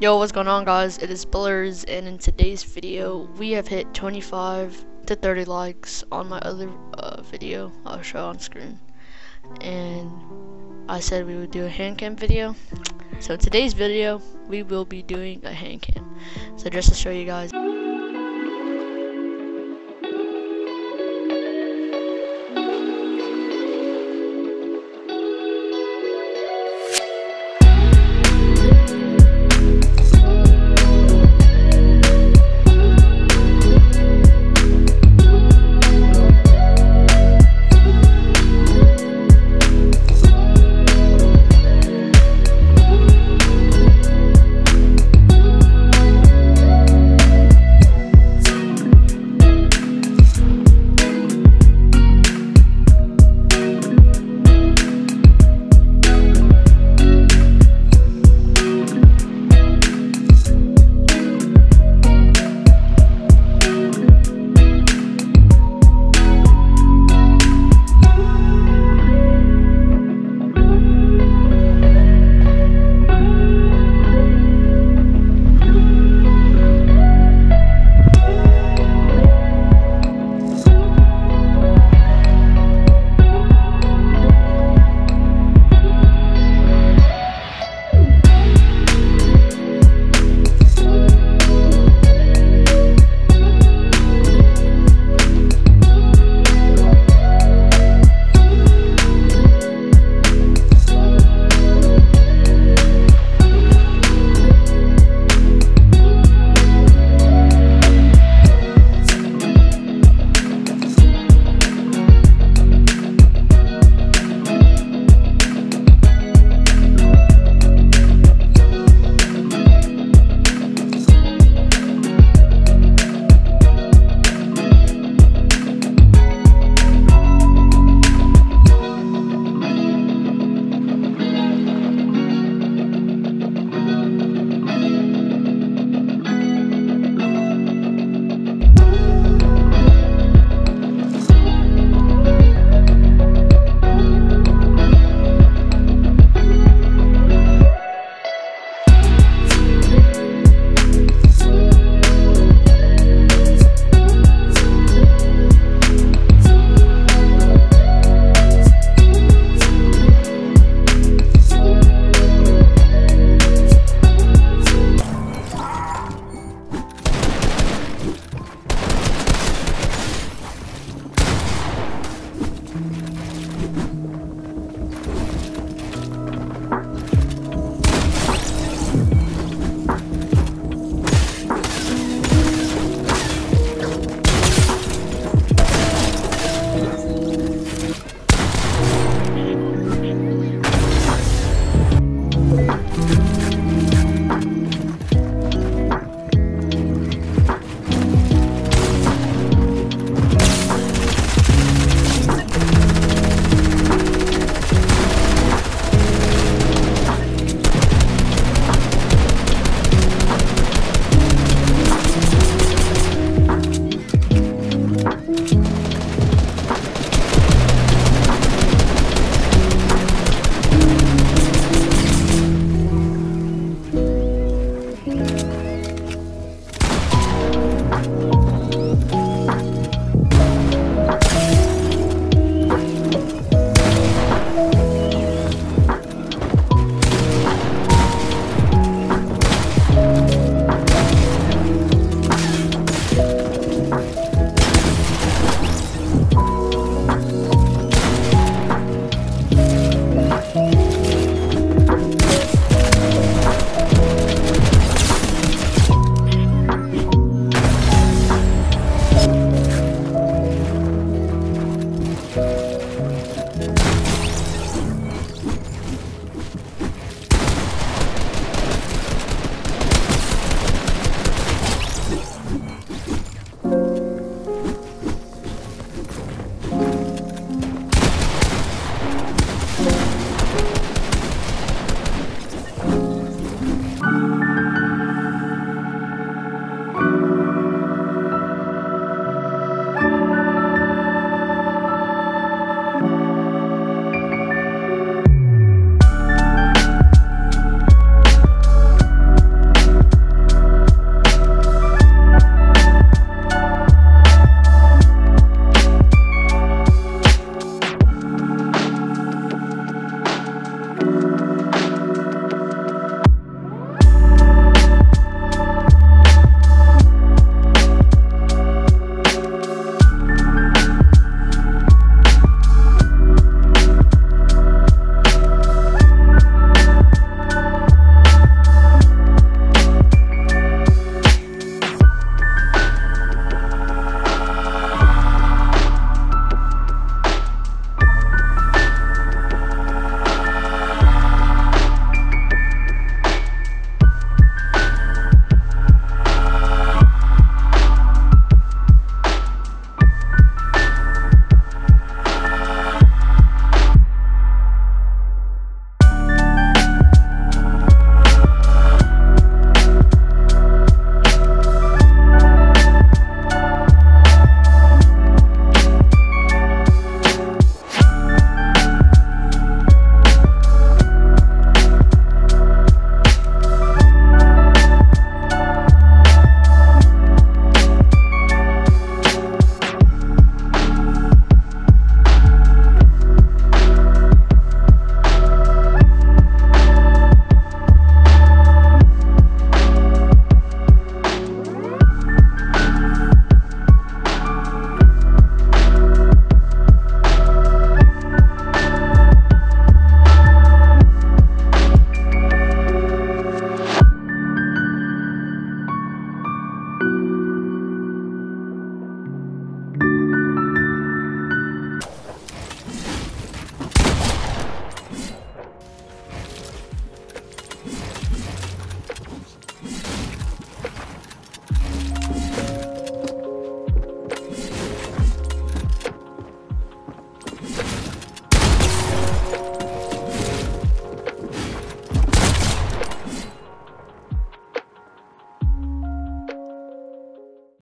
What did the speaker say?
Yo, what's going on guys? It is Blurizz and in today's video we have hit 25 to 30 likes on my other uh, video I'll show on screen. And I said we would do a hand cam video. So in today's video we will be doing a hand cam. So just to show you guys